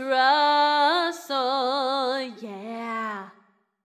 Rasul, oh, yeah.